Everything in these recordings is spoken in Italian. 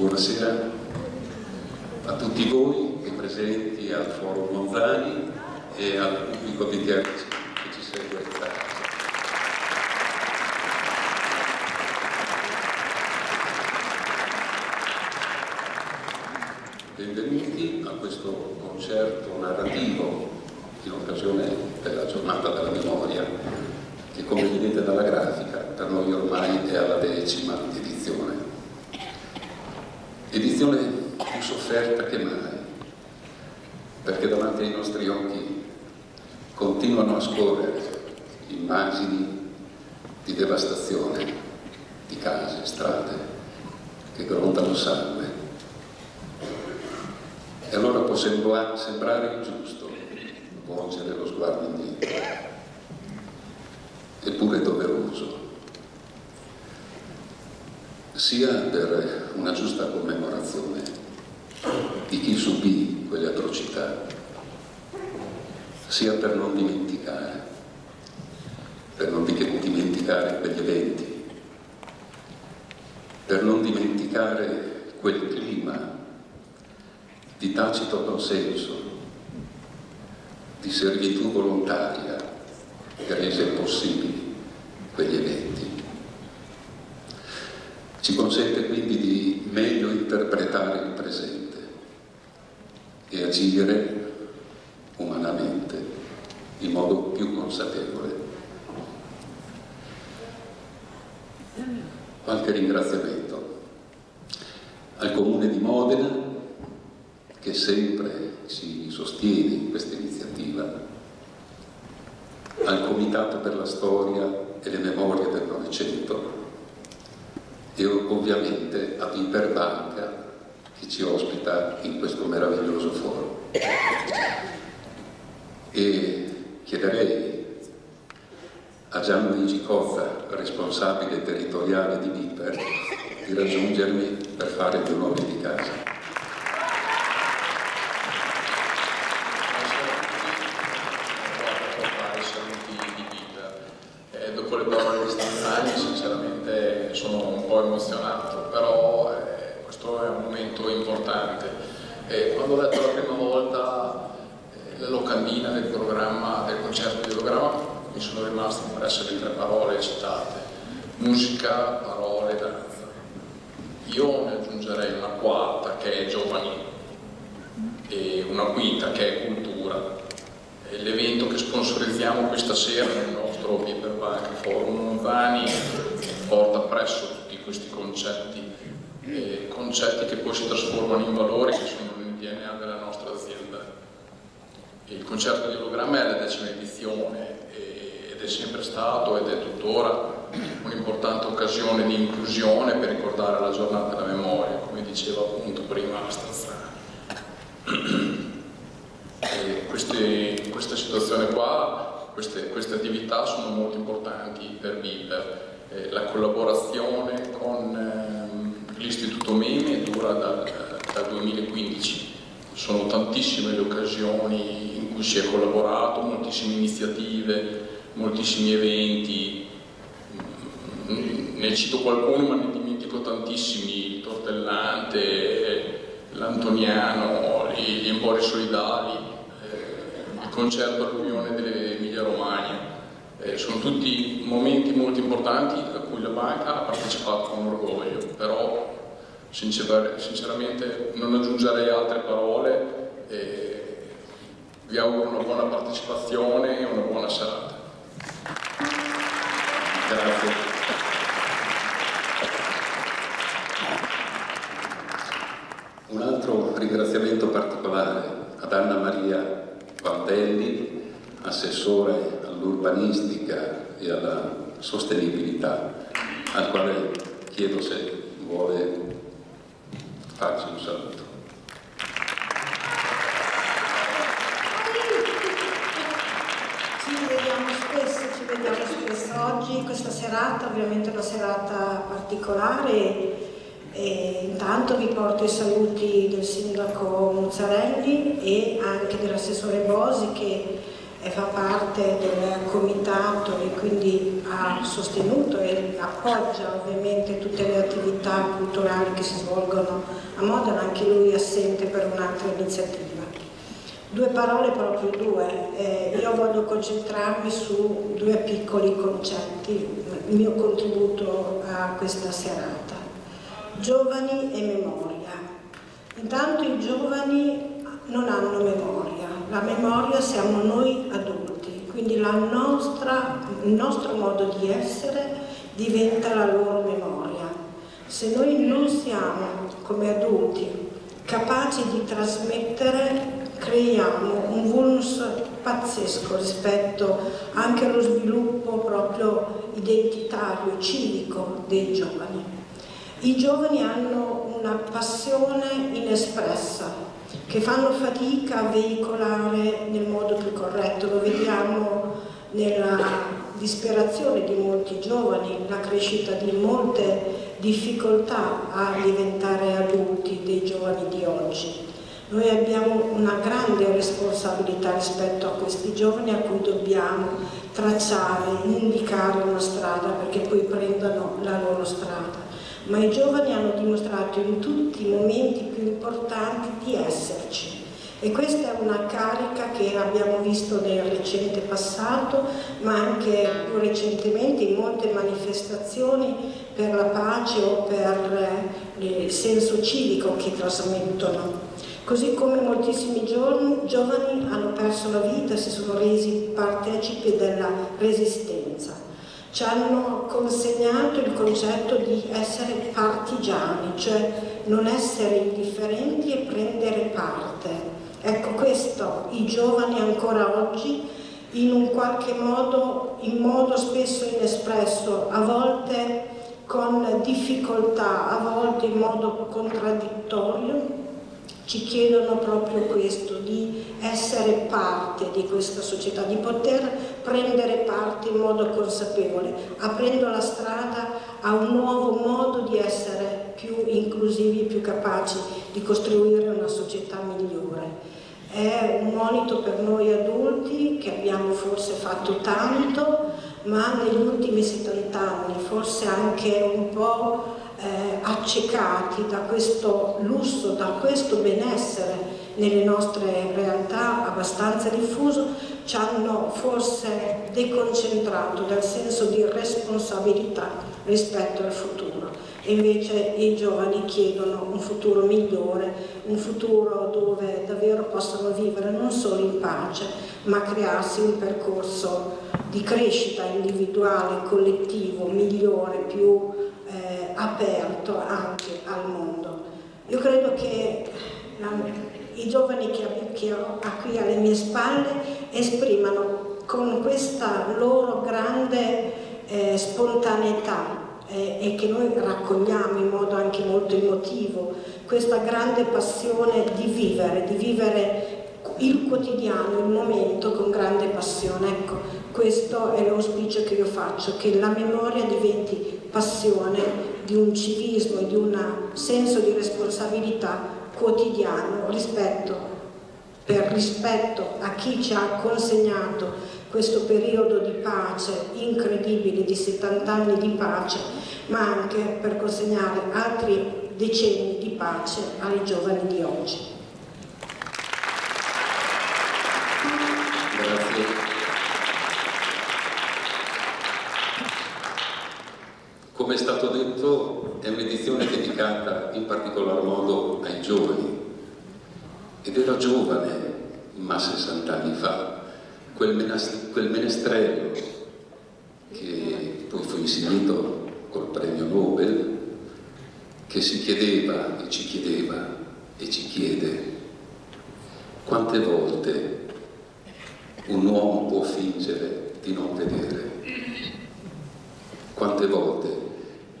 Buonasera a tutti voi che presenti al Forum Monzani e al pubblico di Terzi che ci segue da casa. Benvenuti a questo concerto narrativo in occasione della giornata della memoria che come vedete dalla grafica per noi ormai è alla decima edizione. Edizione più sofferta che mai, perché davanti ai nostri occhi continuano a scorrere immagini di devastazione di case, strade che grondano sangue. E allora può sembrare ingiusto volgere lo sguardo indietro, eppure doveroso, sia per una giusta commemorazione di chi subì quelle atrocità, sia per non dimenticare, per non dimenticare quegli eventi, per non dimenticare quel clima di tacito consenso, di servitù volontaria che rese possibili quegli eventi. Ci consente quindi di meglio interpretare il presente e agire umanamente in modo più consapevole. Qualche ringraziamento al Comune di Modena che sempre ci sostiene in questa iniziativa, al Comitato per la Storia e le Memorie del Novecento e ovviamente a Viperbanca che ci ospita in questo meraviglioso foro. E chiederei a Gianluigi Cozza, responsabile territoriale di Viper, di raggiungermi per fare gli onori di casa. Quando ho letto la prima volta eh, la locandina del programma, del concerto di programma, mi sono rimaste impresse le tre parole citate, musica, parole, danza. Io ne aggiungerei una quarta che è giovani e una quinta che è cultura. L'evento che sponsorizziamo questa sera nel nostro Biberbank Forum Monzani porta presso tutti questi concetti, eh, concetti che poi si trasformano in valori che sono DNA della nostra azienda. Il concerto di ologramma è la decima edizione ed è sempre stato ed è tuttora un'importante occasione di inclusione per ricordare la giornata della memoria, come diceva appunto prima Stanzani. Queste, questa situazione qua, queste, queste, attività sono molto importanti per Viper. Eh, la collaborazione con ehm, l'Istituto Meme dura dal, dal 2015. Sono tantissime le occasioni in cui si è collaborato, moltissime iniziative, moltissimi eventi. Ne cito qualcuno ma ne dimentico tantissimi, il Tortellante, l'Antoniano, gli Empori Solidali, il concerto all'Unione dell'Emilia Romagna. Eh, sono tutti momenti molto importanti a cui la banca ha partecipato con orgoglio, però sinceramente non aggiungerei altre parole. Eh, vi auguro una buona partecipazione e una buona serata. Grazie. Un altro ringraziamento particolare ad Anna Maria Valdelli, assessore all'urbanistica e alla sostenibilità, al quale chiedo se vuole farci un saluto. Ci vediamo spesso, ci vediamo spesso. Oggi questa serata ovviamente una serata particolare e intanto vi porto i saluti del sindaco Mozzarelli e anche dell'assessore Bosi che fa parte del comitato e quindi ha sostenuto e appoggia ovviamente tutte le attività culturali che si svolgono a Modena, anche lui assente per un'altra iniziativa. Due parole, proprio due. Eh, io voglio concentrarmi su due piccoli concetti, il mio contributo a questa serata. Giovani e memoria. Intanto i giovani non hanno memoria, la memoria siamo noi adulti, quindi nostra, il nostro modo di essere diventa la loro memoria. Se noi non siamo come adulti capaci di trasmettere creiamo un vulnus pazzesco rispetto anche allo sviluppo proprio identitario, civico dei giovani. I giovani hanno una passione inespressa che fanno fatica a veicolare nel modo più corretto, lo vediamo nella disperazione di molti giovani, la crescita di molte difficoltà a diventare adulti dei giovani di oggi. Noi abbiamo una grande responsabilità rispetto a questi giovani a cui dobbiamo tracciare, indicare una strada perché poi prendano la loro strada. Ma i giovani hanno dimostrato in tutti i momenti più importanti di esserci. E questa è una carica che abbiamo visto nel recente passato, ma anche più recentemente in molte manifestazioni per la pace o per eh, il senso civico che trasmettono così come moltissimi giovani hanno perso la vita, si sono resi partecipi della resistenza. Ci hanno consegnato il concetto di essere partigiani, cioè non essere indifferenti e prendere parte. Ecco questo i giovani ancora oggi in un qualche modo, in modo spesso inespresso, a volte con difficoltà, a volte in modo contraddittorio, ci chiedono proprio questo, di essere parte di questa società, di poter prendere parte in modo consapevole, aprendo la strada a un nuovo modo di essere più inclusivi, più capaci di costruire una società migliore. È un monito per noi adulti che abbiamo forse fatto tanto, ma negli ultimi 70 anni forse anche un po' eh, accecati da questo lusso, da questo benessere nelle nostre realtà abbastanza diffuso, ci hanno forse deconcentrato dal senso di responsabilità rispetto al futuro. Invece i giovani chiedono un futuro migliore, un futuro dove davvero possano vivere non solo in pace, ma crearsi un percorso di crescita individuale, collettivo, migliore, più aperto anche al mondo. Io credo che la, i giovani che, che ho qui alle mie spalle esprimano con questa loro grande eh, spontaneità eh, e che noi raccogliamo in modo anche molto emotivo, questa grande passione di vivere, di vivere il quotidiano, il momento con grande passione. Ecco, questo è l'auspicio che io faccio, che la memoria diventi passione, di un civismo e di un senso di responsabilità quotidiano rispetto, per rispetto a chi ci ha consegnato questo periodo di pace incredibile, di 70 anni di pace, ma anche per consegnare altri decenni di pace ai giovani di oggi. Come è stato detto, è un'edizione dedicata in particolar modo ai giovani. Ed era giovane, ma 60 anni fa, quel, menestrello che poi fu insignito col premio Nobel, che si chiedeva e ci chiedeva e ci chiede quante volte un uomo può fingere di non vedere, quante volte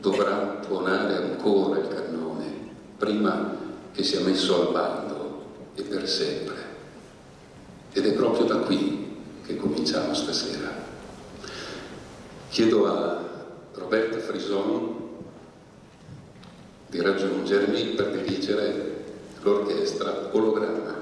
dovrà tuonare ancora il cannone prima che sia messo al bando e per sempre. Ed è proprio da qui che cominciamo stasera. Chiedo a Roberta Frisoni di raggiungermi per dirigere l'orchestra Ologramma.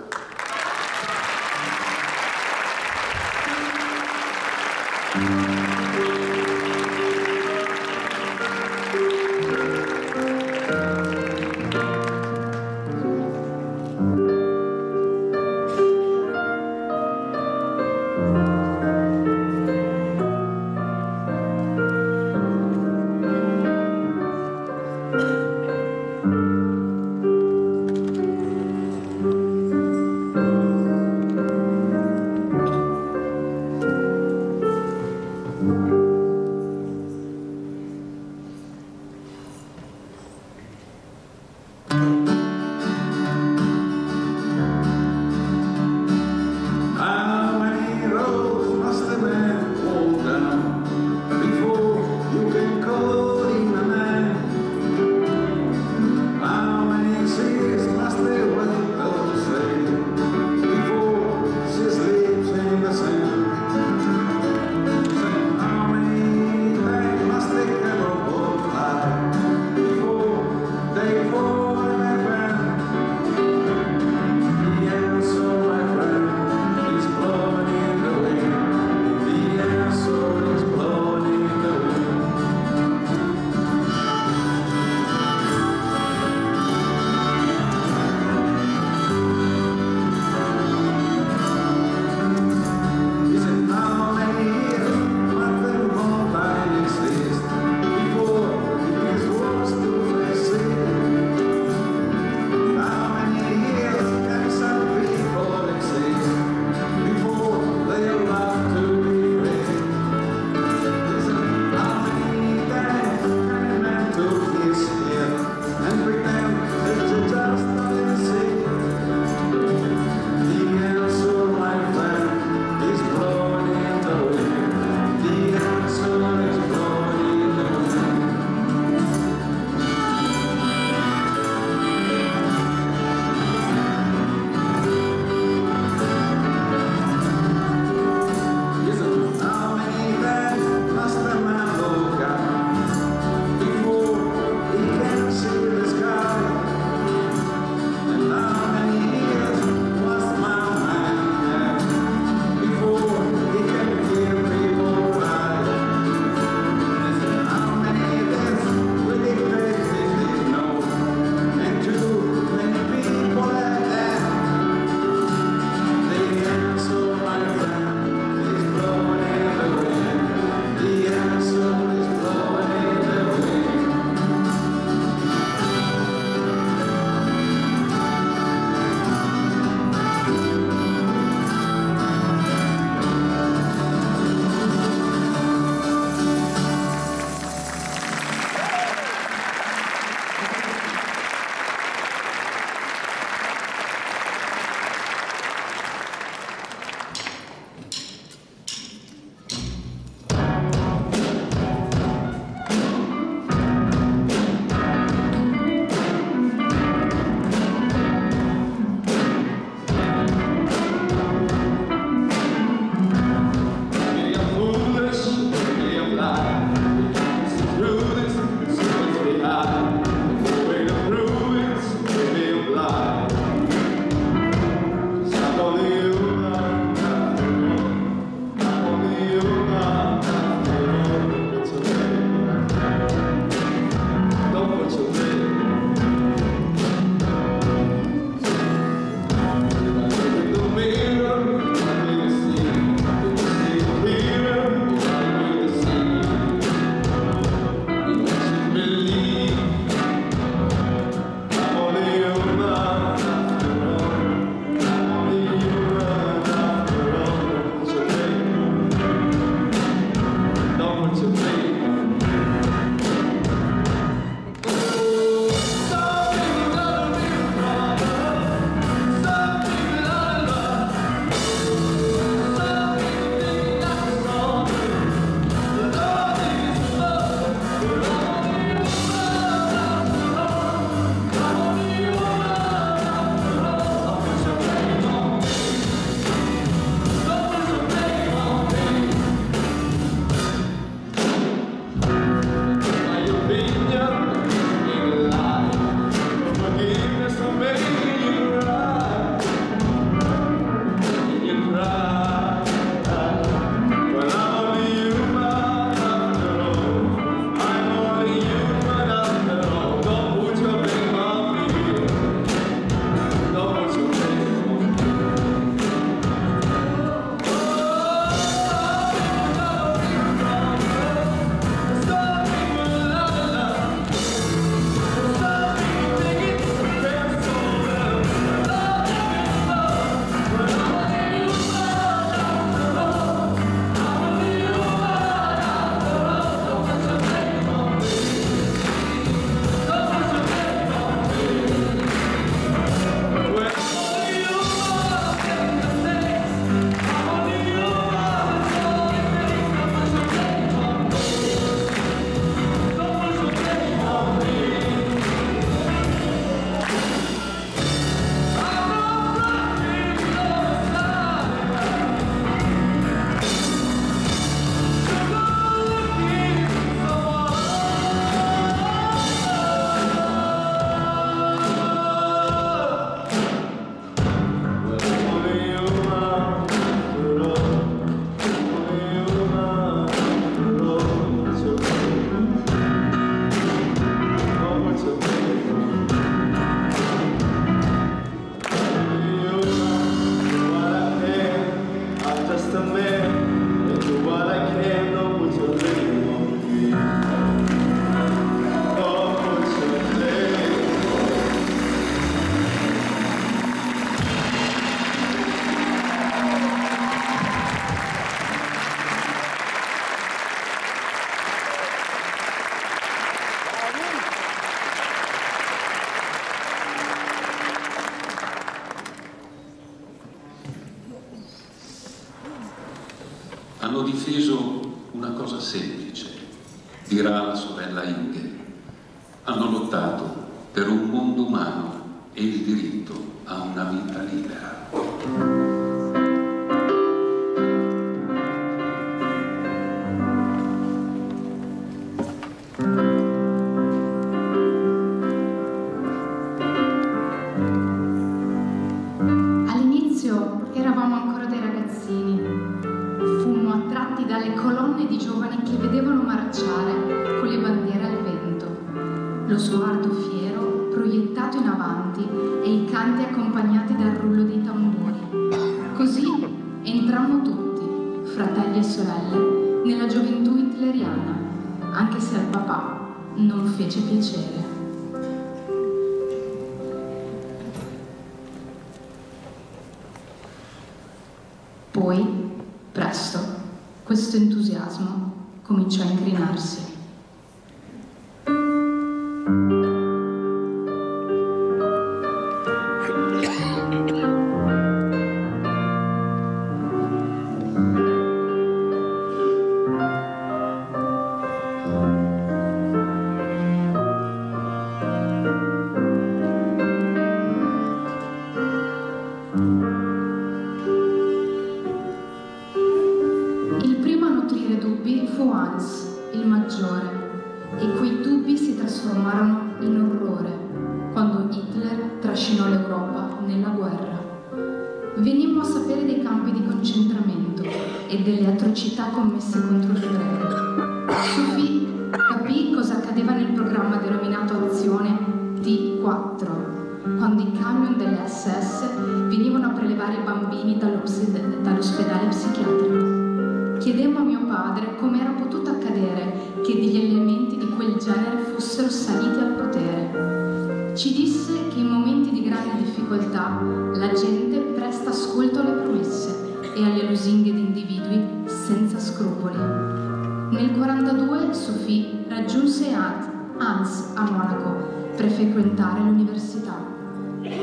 frequentare l'università.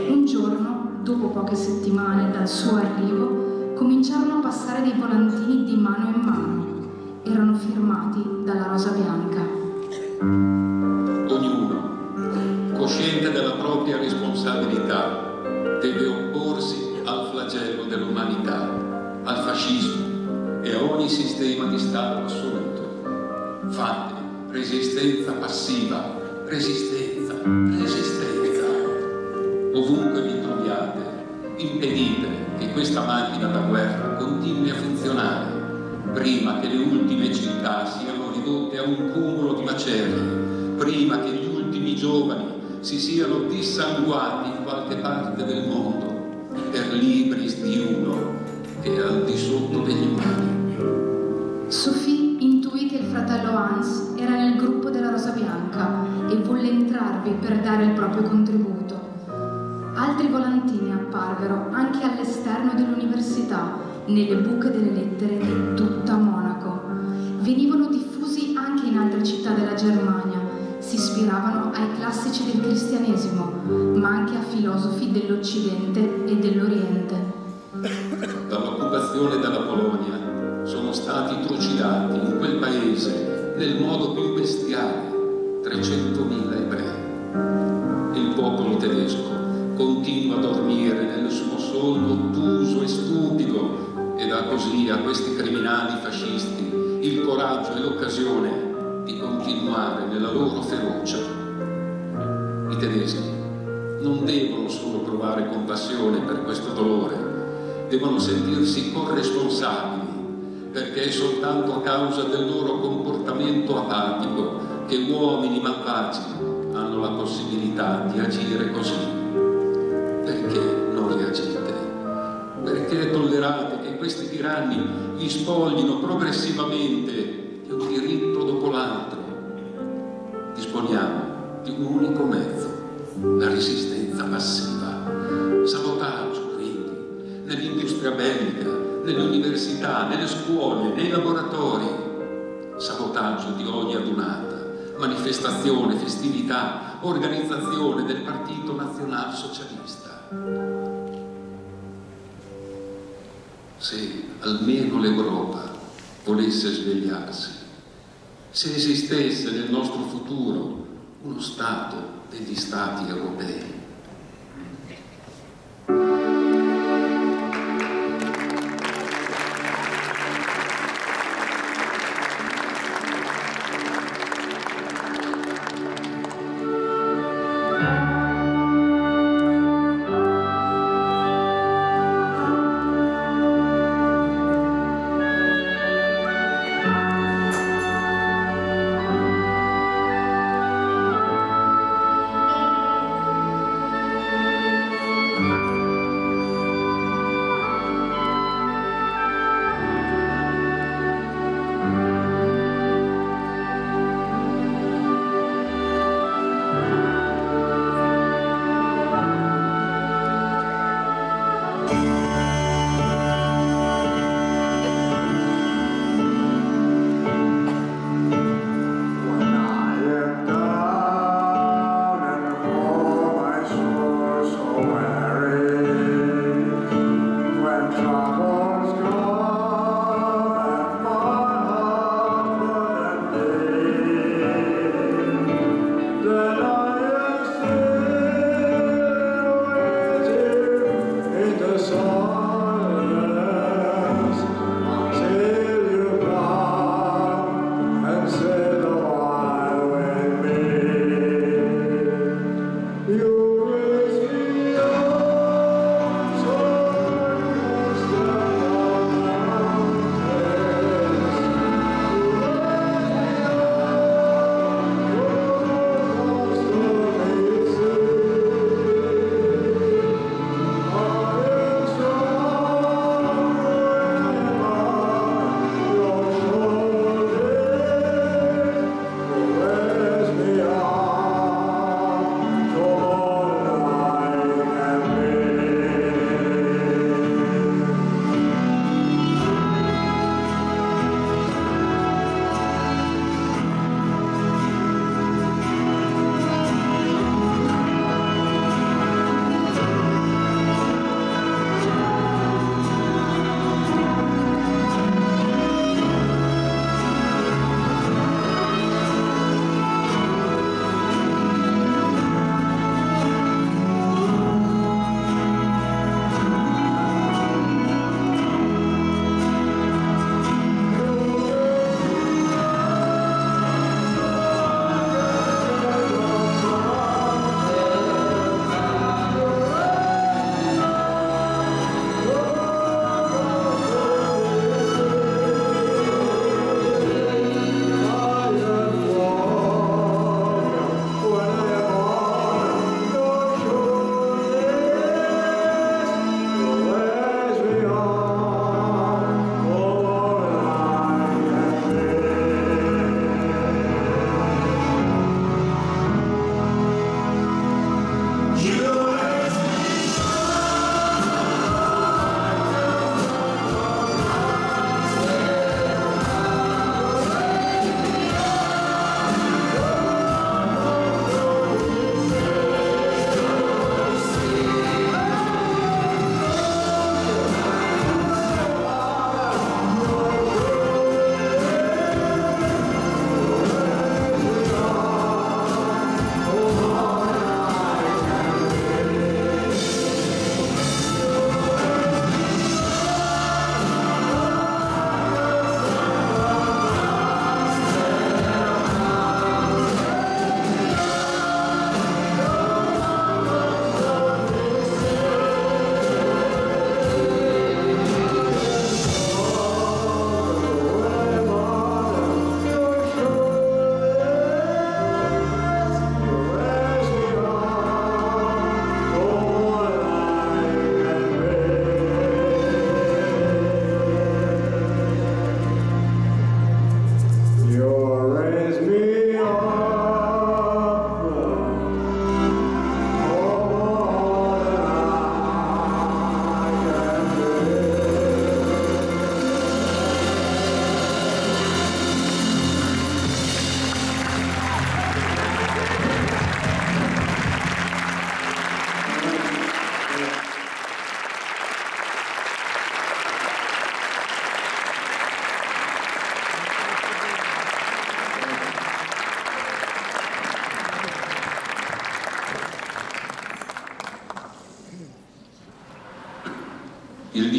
Un giorno, dopo poche settimane dal suo arrivo, cominciarono a passare dei volantini di mano in mano. Erano firmati dalla Rosa Bianca. Ognuno, cosciente della propria responsabilità, deve opporsi al flagello dell'umanità, al fascismo e a ogni sistema di Stato assoluto. Fate resistenza passiva, resistenza l'esistenza. Ovunque vi troviate, impedite che questa macchina da guerra continui a funzionare prima che le ultime città siano ridotte a un cumulo di macerie, prima che gli ultimi giovani si siano dissanguati in qualche parte del mondo per libris di uno che è al di sotto degli umani. Sophie intuì che il fratello Hans era nel gruppo della Rosa Bianca nelle buche delle lettere di tutta Monaco. Venivano diffusi anche in altre città della Germania, si ispiravano ai classici del cristianesimo, ma anche a filosofi dell'Occidente e dell'Oriente. Dall'occupazione della Polonia sono stati trucidati in quel paese nel modo più bestiale 300.000 ebrei. Il popolo tedesco continua a dormire nel suo sonno ottuso e stupido e dà così a questi criminali fascisti il coraggio e l'occasione di continuare nella loro ferocia. I tedeschi non devono solo provare compassione per questo dolore, devono sentirsi corresponsabili perché è soltanto a causa del loro comportamento apatico che uomini malvagi hanno la possibilità di agire così. Perché non reagite? Perché tollerate che questi tiranni vi spoglino progressivamente di un diritto dopo l'altro? Disponiamo di un unico mezzo, la resistenza passiva. Sabotaggio, quindi, nell'industria bellica, nelle università, nelle scuole, nei laboratori. Sabotaggio di ogni adunata, manifestazione, festività, organizzazione del Partito Nazionalsocialista. se almeno l'Europa volesse svegliarsi, se esistesse nel nostro futuro uno Stato degli Stati europei.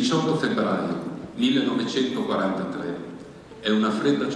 18 febbraio 1943 è una fredda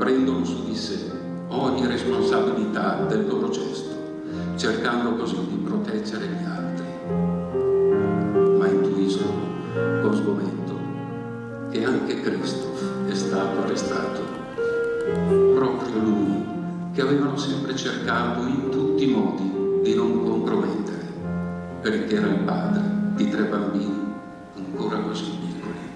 prendono su di sé ogni responsabilità del loro gesto, cercando così di proteggere gli altri. Ma intuiscono con sgomento che anche Cristo è stato arrestato. Proprio lui che avevano sempre cercato in tutti i modi di non compromettere, perché era il padre di tre bambini ancora così piccoli.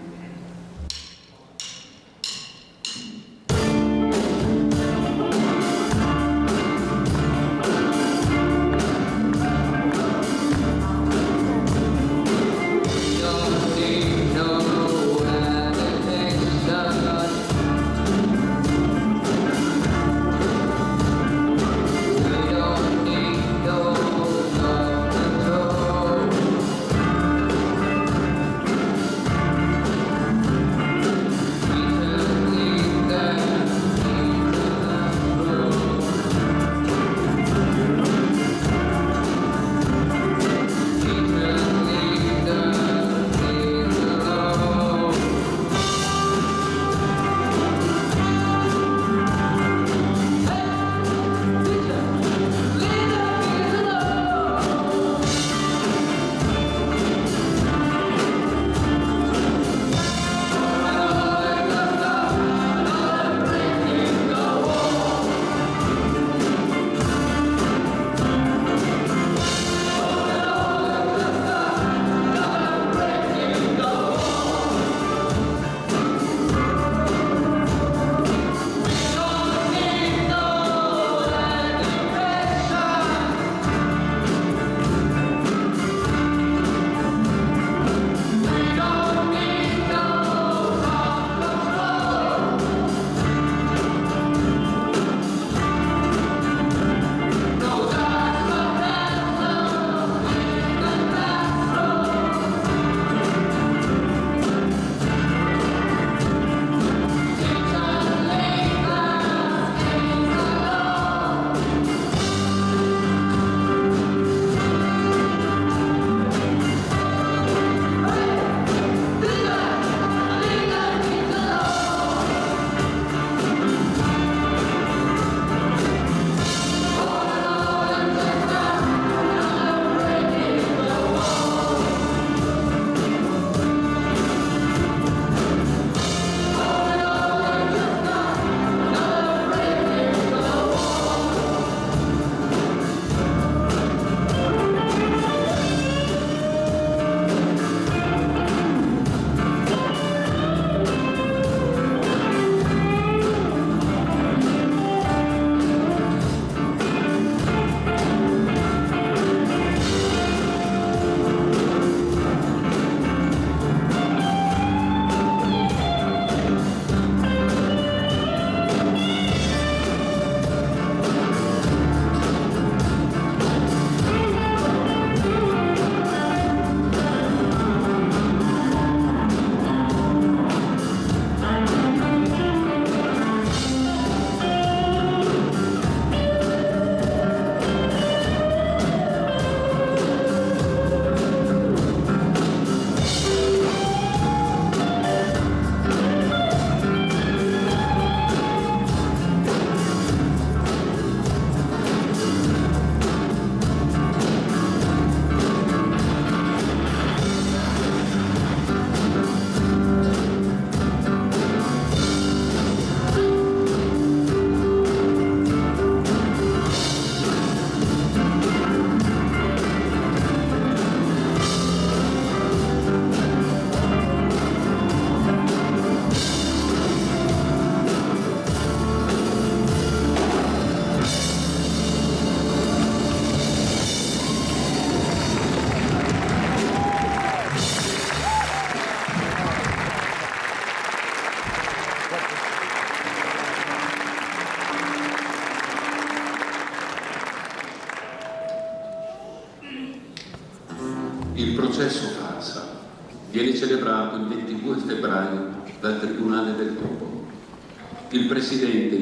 Il Presidente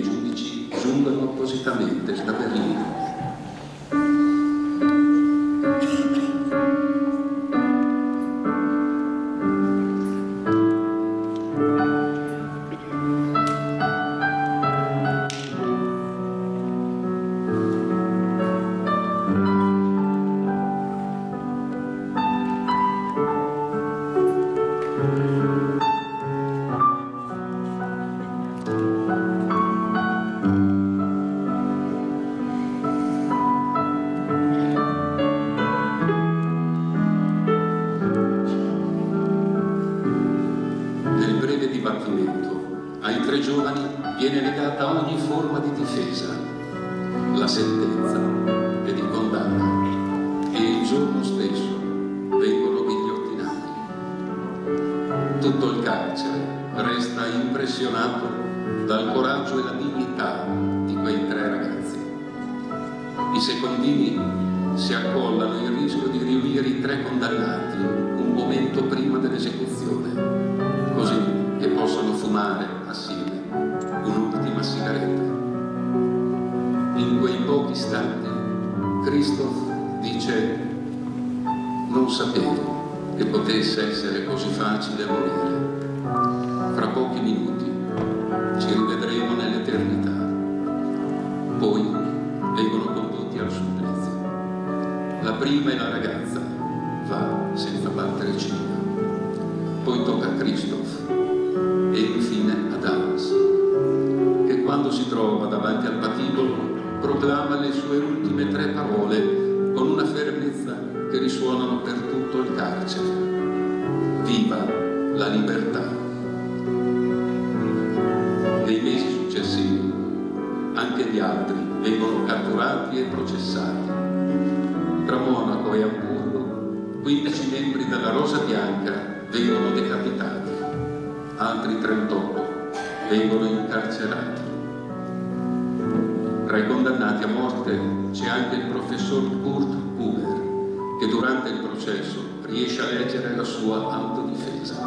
proclama le sue ultime tre parole con una fermezza che risuonano per tutto il carcere. Viva la libertà! Nei mesi successivi anche gli altri vengono catturati e processati. Tra Monaco e Amburgo 15 membri della Rosa Bianca vengono decapitati, altri 38 vengono incarcerati. Tra i condannati a morte c'è anche il professor Kurt Huber, che durante il processo riesce a leggere la sua autodifesa.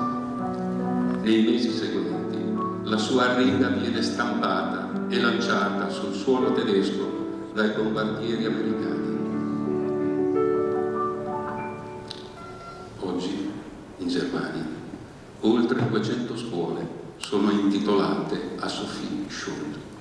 Nei mesi seguenti la sua arringa viene stampata e lanciata sul suolo tedesco dai bombardieri americani. Oggi in Germania oltre 200 scuole sono intitolate a Sophie Schultz.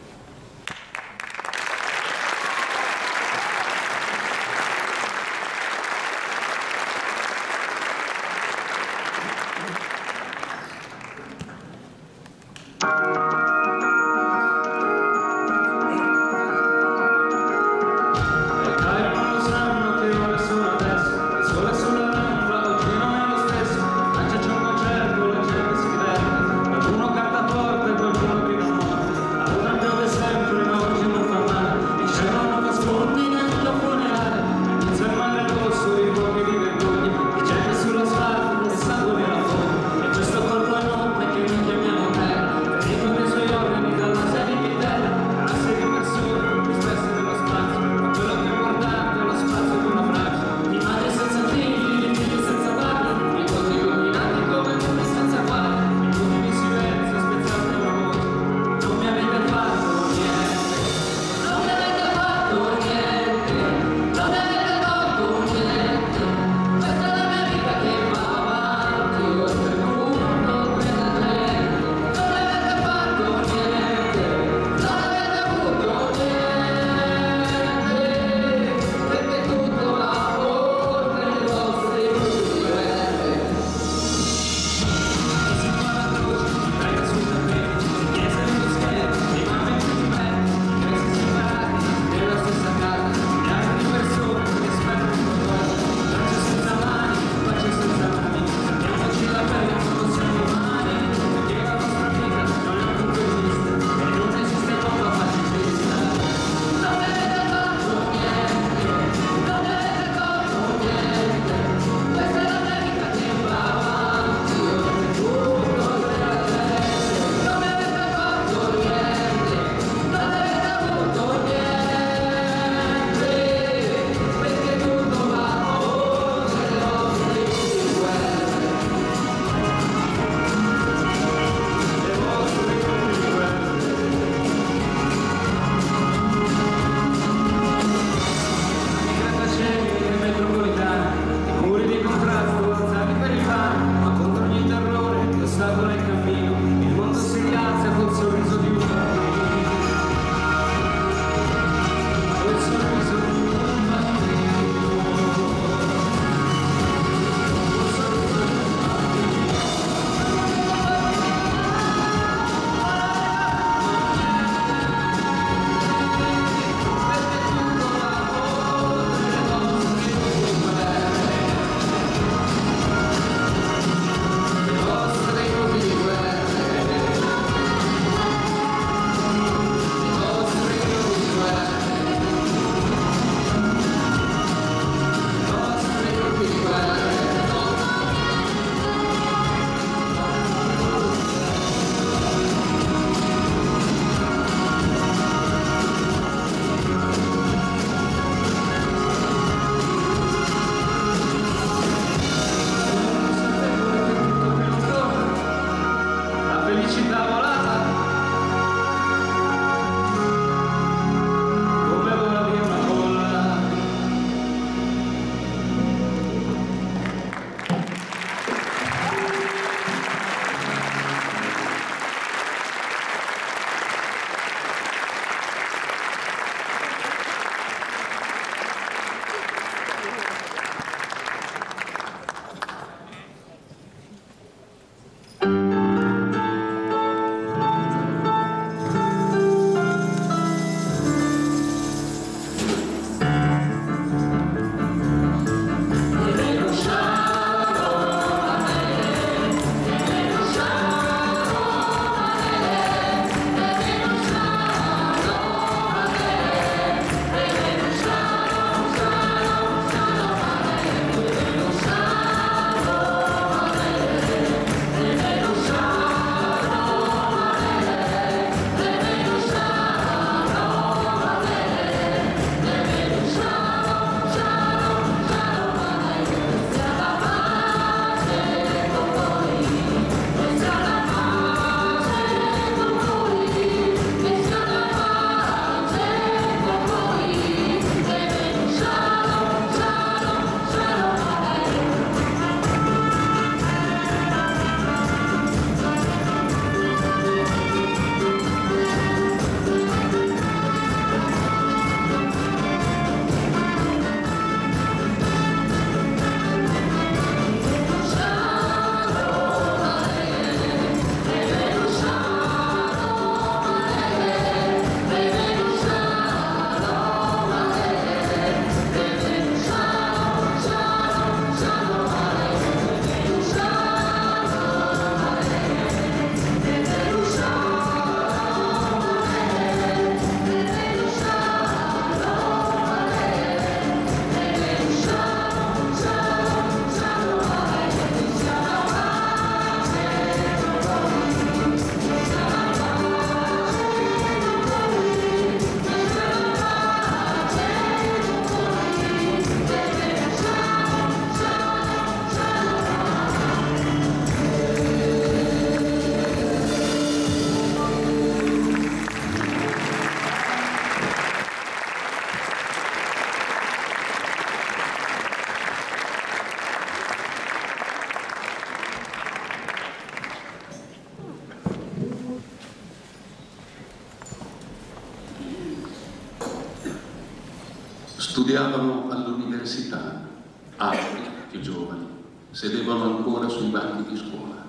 Studiavano all'università, altri, più giovani, sedevano ancora sui banchi di scuola.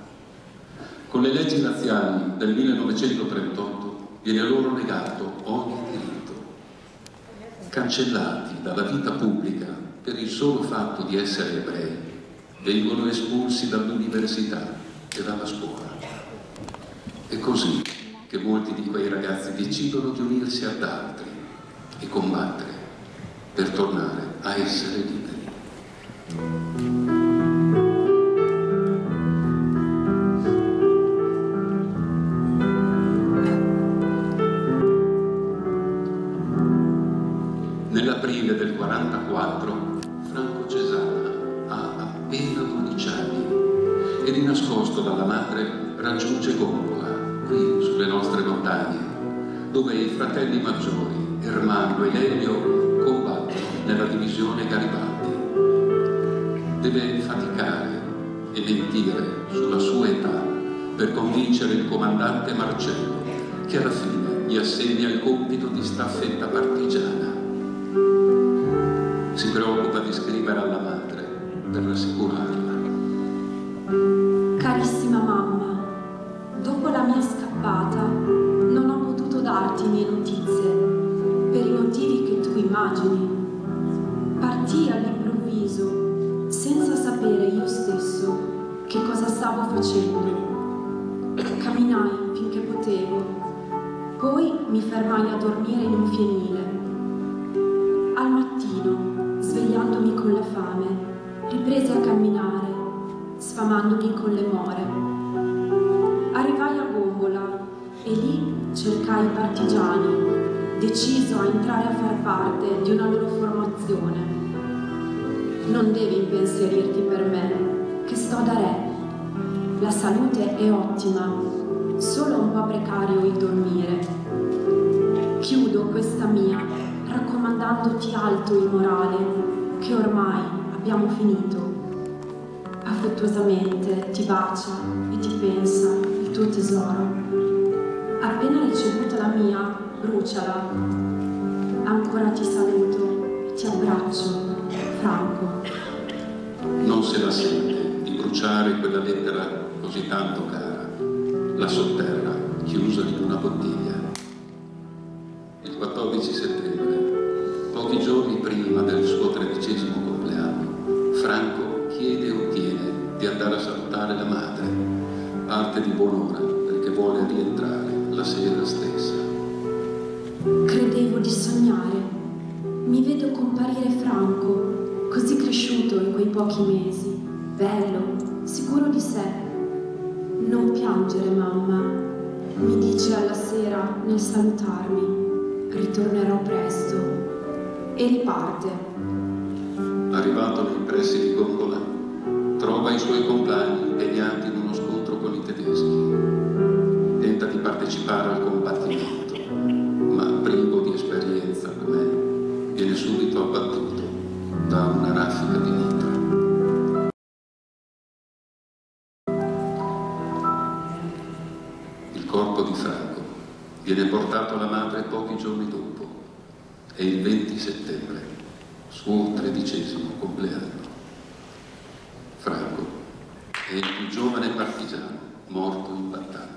Con le leggi razziali del 1938 viene loro negato ogni diritto, cancellati dalla vita pubblica per il solo fatto di essere ebrei, vengono espulsi dall'università e dalla scuola. È così che molti di quei ragazzi decidono di unirsi ad altri e combattere per tornare a essere liberi. Nell'aprile del 44 Franco Cesana ha appena 12 anni e di nascosto dalla madre raggiunge Gongola, qui sulle nostre montagne, dove i fratelli maggiori, Ermanno e Lelio, divisione Garibaldi. Deve faticare e mentire sulla sua età per convincere il comandante Marcello, che alla fine gli assegna il compito di staffetta partigiana si preoccupa di scrivere alla madre per rassicurarla. Carissima mamma, dopo la mia scappata non ho potuto darti mie notizie per i motivi che tu immagini. All'improvviso senza sapere io stesso che cosa stavo facendo. Camminai finché potevo, poi mi fermai a dormire in un fienile. Al mattino svegliandomi con la fame, ripresi a camminare, sfamandomi con le more. Arrivai a Gongola e lì cercai i partigiani, deciso a entrare a far parte di una loro formazione. Non devi impensierirti per me, che sto da re. La salute è ottima, solo un po' precario il dormire. Chiudo questa mia raccomandandoti alto il morale, che ormai abbiamo finito. Affettuosamente ti bacia e ti pensa il tuo tesoro. Appena ricevuta la mia, bruciala. Ancora ti saluto e ti abbraccio, Franco. Se la sente di bruciare quella lettera così tanto cara, la sotterra chiusa in una bottiglia. Il 14 settembre Pochi giorni prima del suo tredicesimo compleanno, Franco chiede e ottiene di andare a salutare la madre, parte di buon'ora perché vuole rientrare la sera stessa. Credevo di sognare. Mi vedo comparire Franco, così cresciuto in quei pochi mesi, bello, sicuro di sé. Non piangere, mamma, mi dice alla sera nel salutarmi. Ritornerò presto e riparte. Arrivato nei pressi di Gongola, trova i suoi compagni impegnati in uno scontro con i tedeschi. Tenta di partecipare al combattimento, ma privo di esperienza com'è, viene subito abbattuto da una raffica di mitra. Il corpo di Franco viene portato alla madre pochi giorni dopo è il 20 settembre, suo tredicesimo compleanno. Franco è il più giovane partigiano morto in battaglia.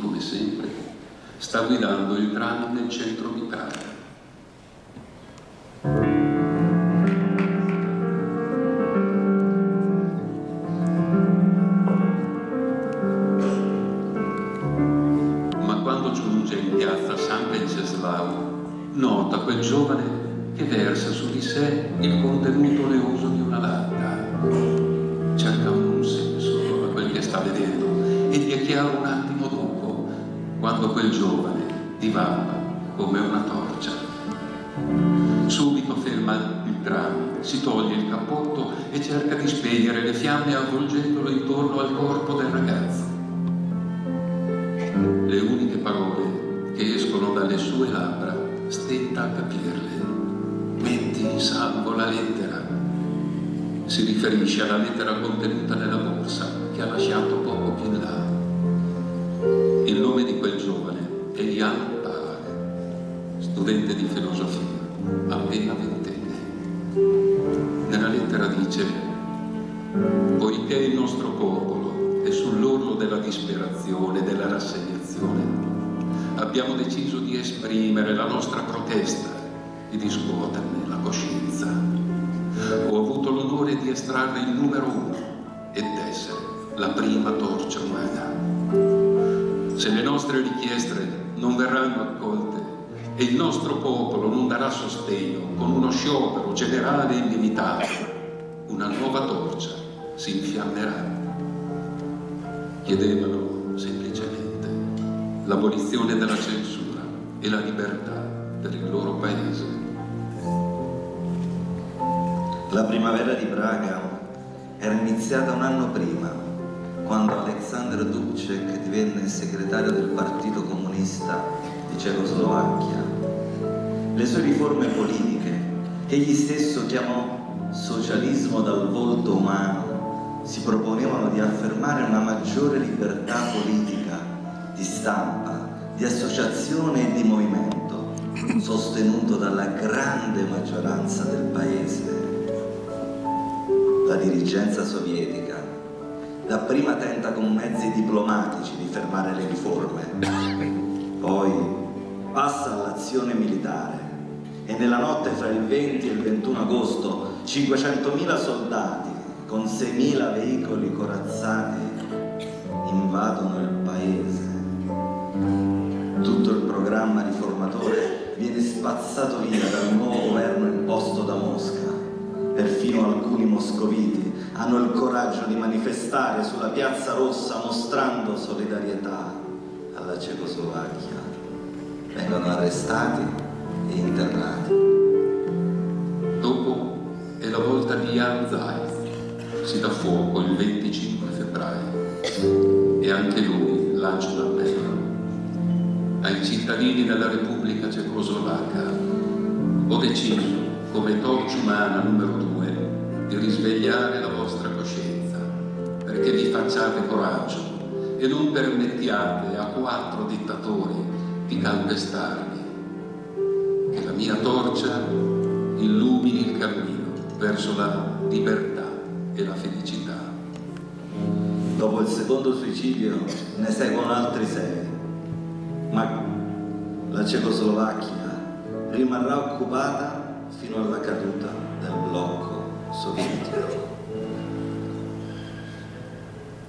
Come sempre, sta guidando il tram nel centro di quel giovane divampa come una torcia. Subito ferma il tram, si toglie il cappotto e cerca di spegnere le fiamme avvolgendolo intorno al corpo del ragazzo. Le uniche parole che escono dalle sue labbra stenta a capirle metti in salvo la lettera. Si riferisce alla lettera contenuta nella borsa che ha lasciato poco più in là. Giovane è Jan Pare, studente di filosofia, appena ventenne. Nella lettera dice, poiché il nostro popolo è sull'orlo della disperazione, della rassegnazione, abbiamo deciso di esprimere la nostra protesta e di scuoterne la coscienza. Ho avuto l'onore di estrarre il numero uno ed essere la prima torcia umana. Se le nostre richieste non verranno accolte e il nostro popolo non darà sostegno con uno sciopero generale e illimitato, una nuova torcia si infiammerà. Chiedevano semplicemente l'abolizione della censura e la libertà per il loro paese. La primavera di Praga era iniziata un anno prima, quando Alexander Dubček divenne segretario del Partito Comunista di Cecoslovacchia. Le sue riforme politiche, che egli stesso chiamò socialismo dal volto umano, si proponevano di affermare una maggiore libertà politica, di stampa, di associazione e di movimento, sostenuto dalla grande maggioranza del paese. La dirigenza sovietica dapprima tenta con mezzi diplomatici di fermare le riforme, poi passa all'azione militare e nella notte fra il 20 e il 21 agosto 500.000 soldati con 6.000 veicoli corazzati invadono il paese. Tutto il programma riformatore viene spazzato via dal nuovo governo imposto da Mosca. Perfino alcuni moscoviti hanno il coraggio di manifestare sulla piazza rossa mostrando solidarietà alla Cecoslovacchia. Vengono arrestati e internati. Dopo è la volta di Jan Zayt. Si dà fuoco il 25 febbraio e anche lui lancia un appello ai cittadini della Repubblica Cecoslovacca. Ho deciso, come torcia umana numero due, di risvegliare la vostra coscienza, perché vi facciate coraggio e non permettiate a quattro dittatori di calpestarvi. Che la mia torcia illumini il cammino verso la libertà e la felicità. Dopo il secondo suicidio ne seguono altri sei, ma la Cecoslovacchia rimarrà occupata fino alla caduta del blocco sovietico.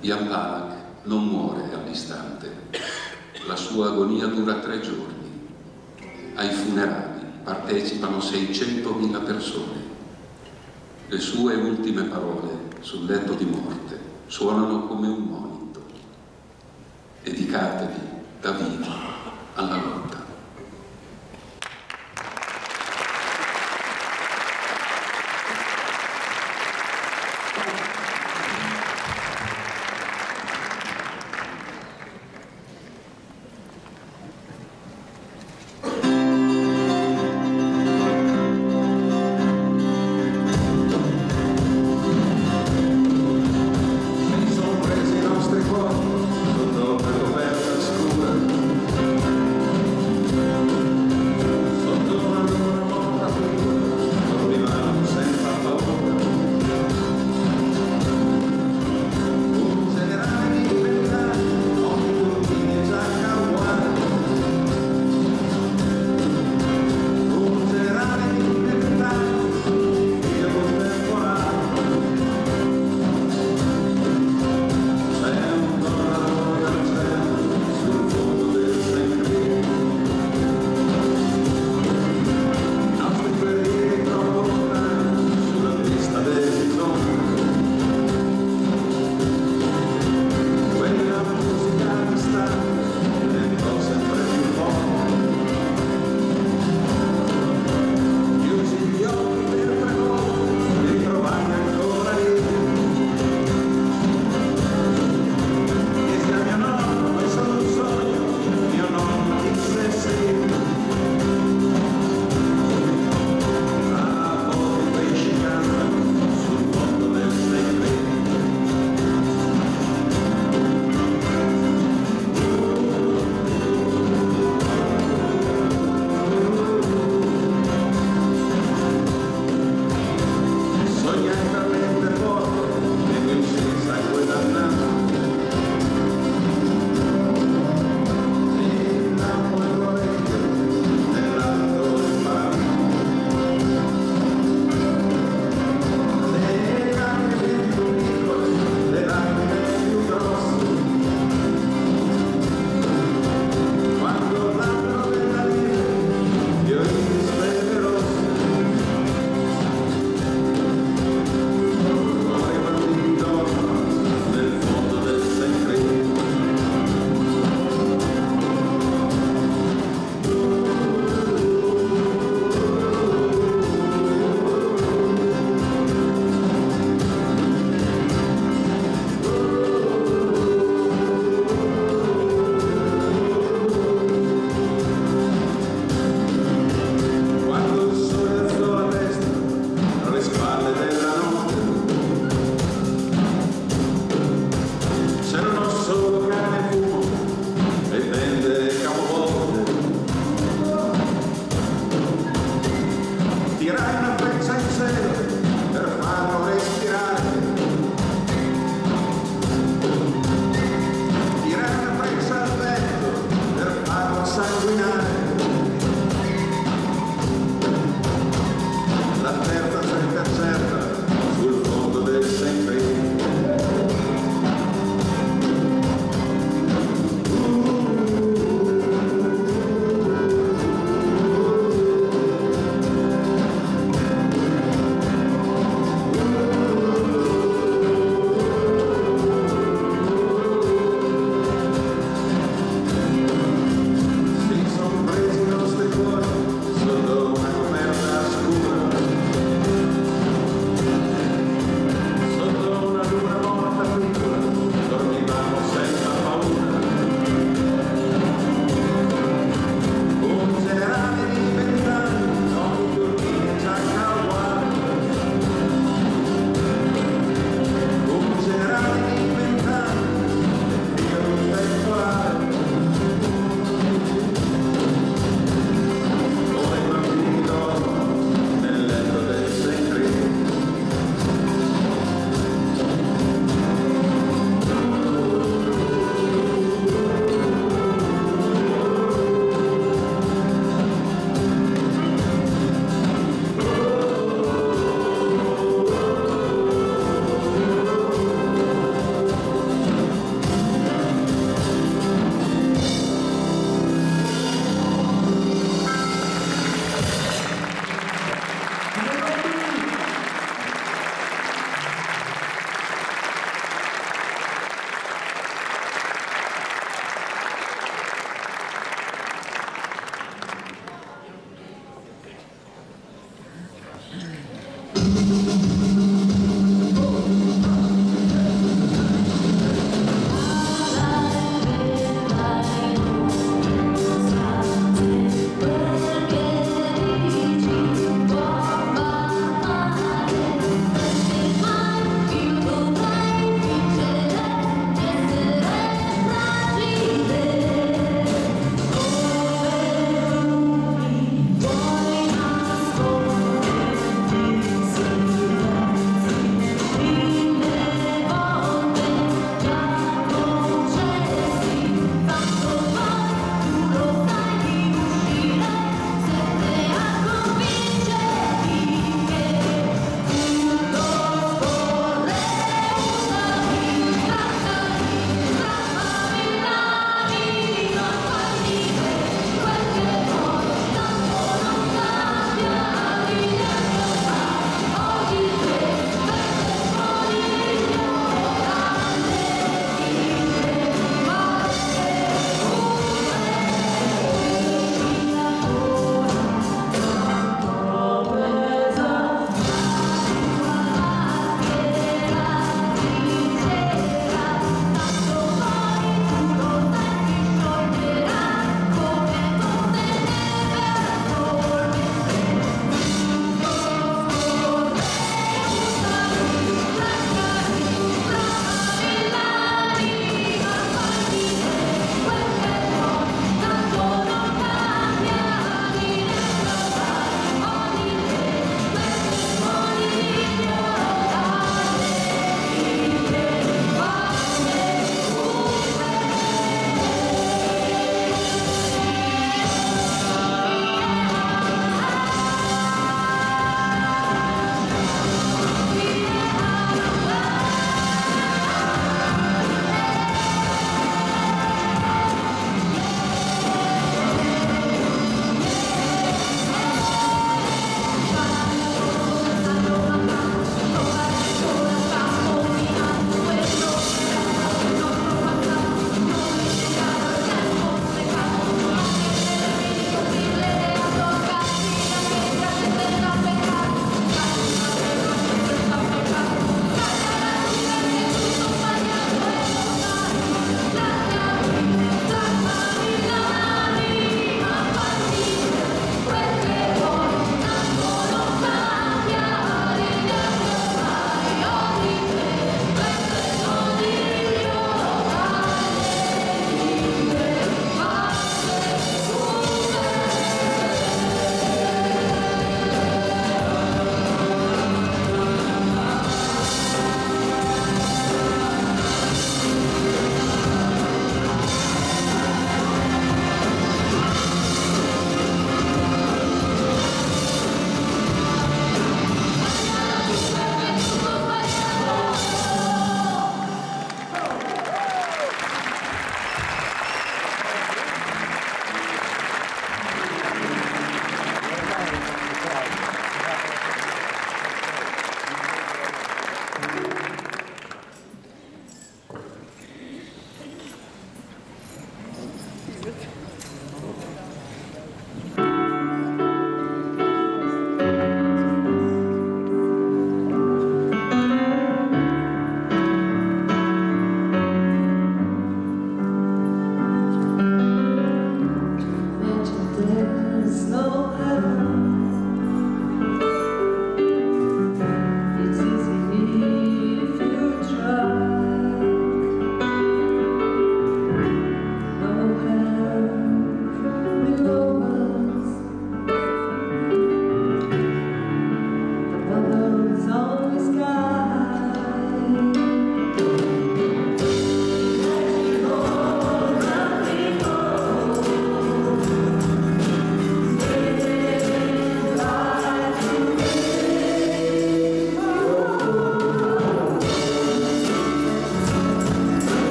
Jan Palach non muore all'istante, la sua agonia dura tre giorni. Ai funerali partecipano 600.000 persone. Le sue ultime parole sul letto di morte suonano come un monito. Dedicatevi da vivi alla lotta.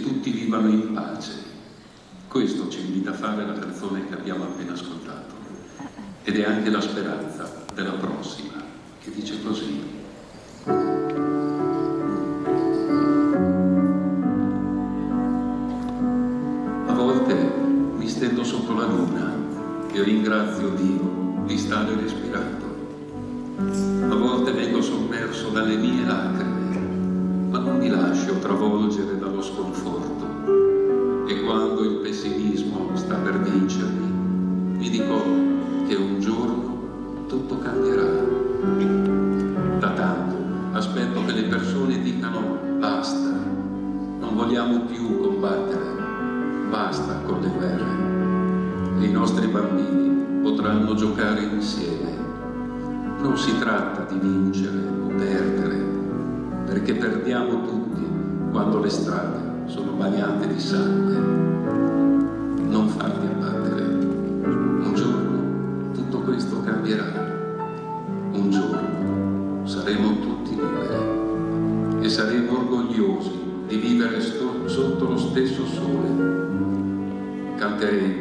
Tutti vivano in pace. Questo ci invita a fare la canzone che abbiamo appena ascoltato ed è anche la speranza della prossima, che dice così. A volte mi stendo sotto la luna e ringrazio Dio di stare respirando. A volte vengo sommerso dalle mie lacrime, sconforto. E quando il pessimismo sta per vincermi, mi dico che un giorno tutto cambierà. Da tanto aspetto che le persone dicano basta, non vogliamo più combattere, basta con le guerre. I nostri bambini potranno giocare insieme. Non si tratta di vincere o perdere, perché perdiamo tutti quando le strade sono bagnate di sangue. Non farti abbattere. Un giorno tutto questo cambierà. Un giorno saremo tutti liberi e saremo orgogliosi di vivere sotto lo stesso sole. Canteremo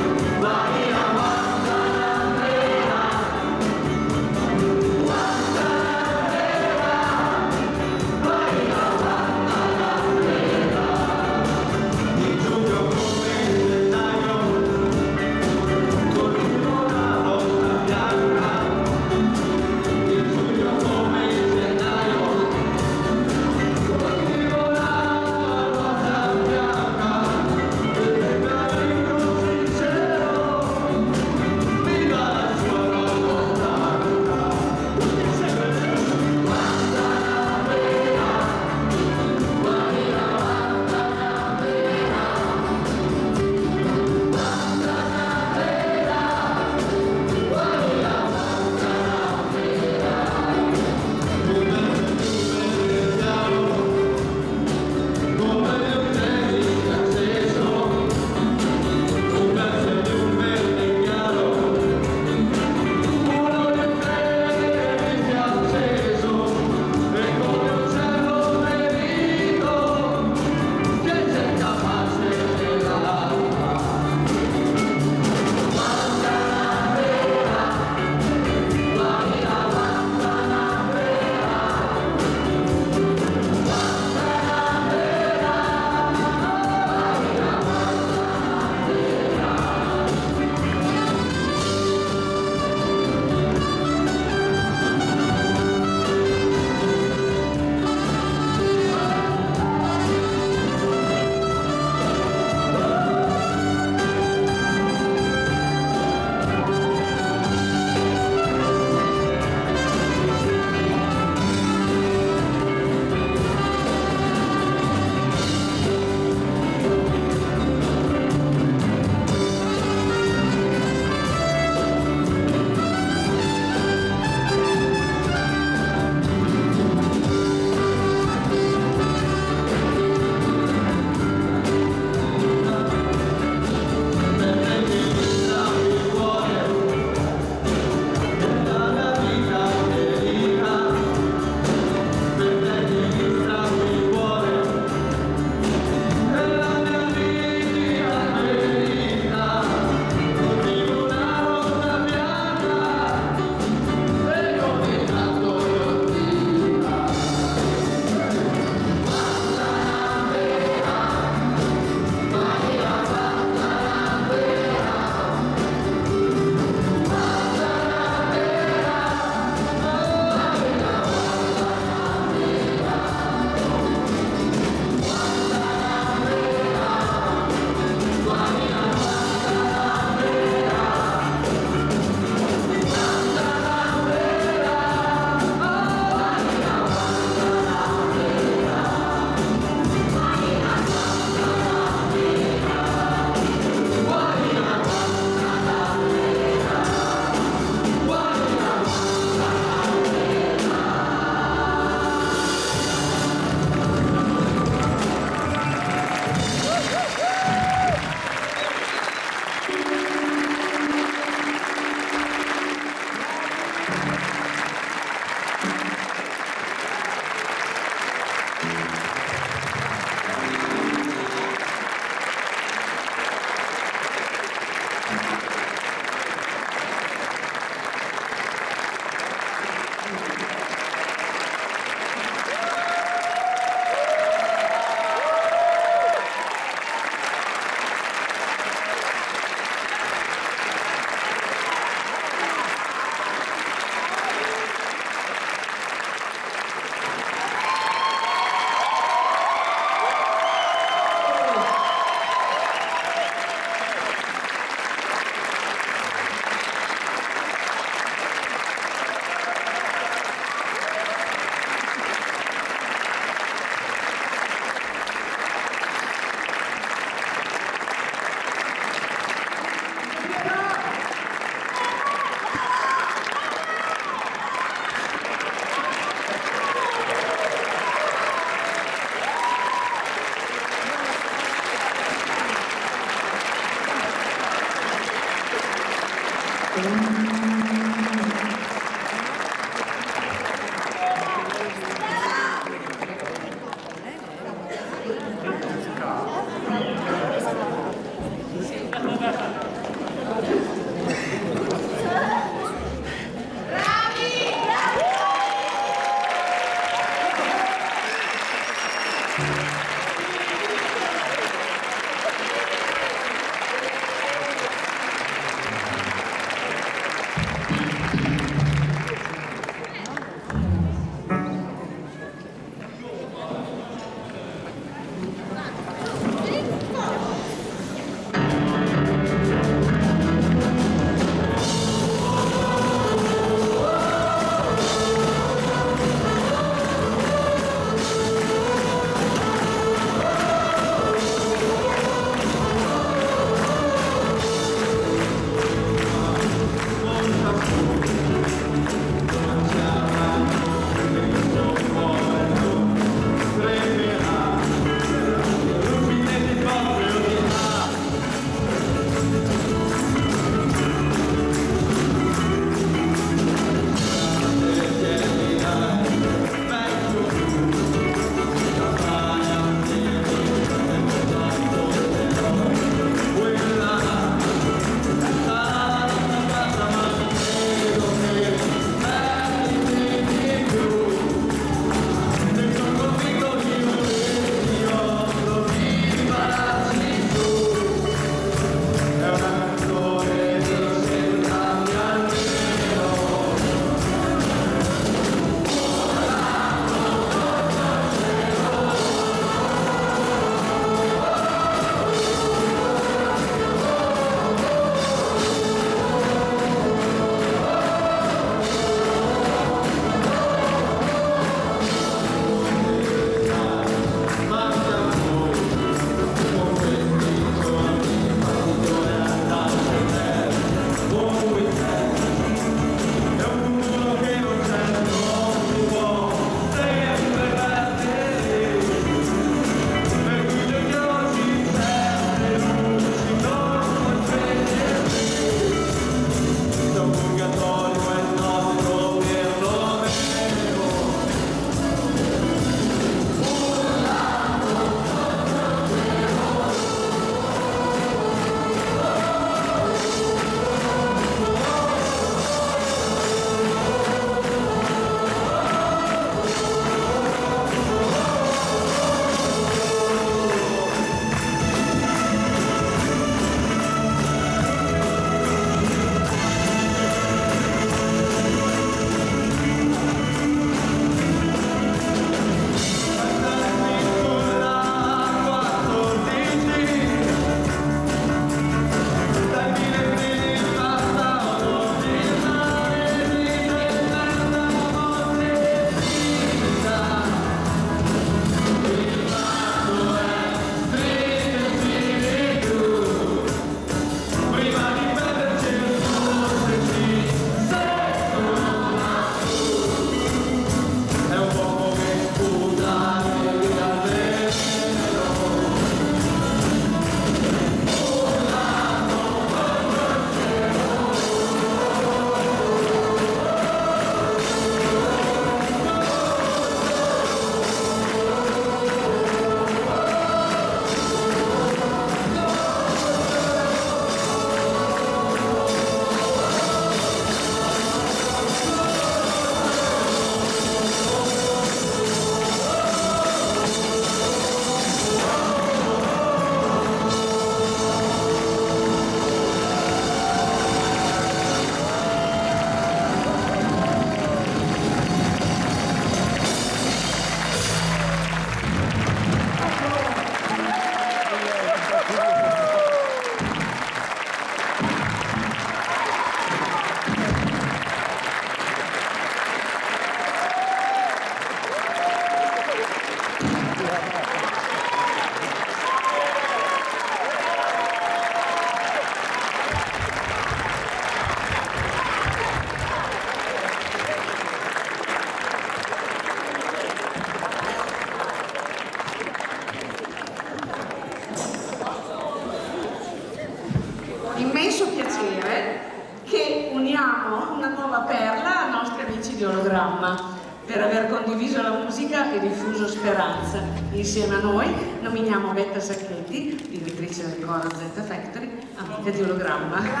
más